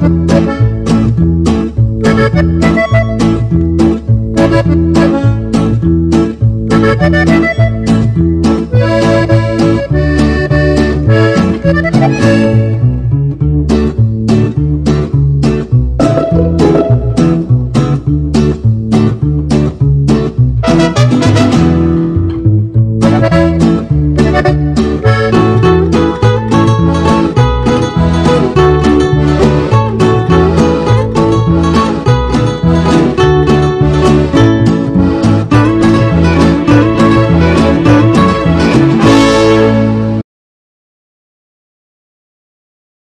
Música